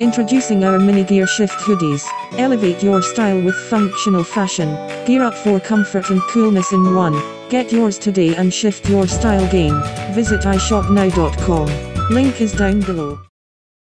Introducing our mini gear shift hoodies. Elevate your style with functional fashion. Gear up for comfort and coolness in one. Get yours today and shift your style game. Visit ishopnow.com. Link is down below.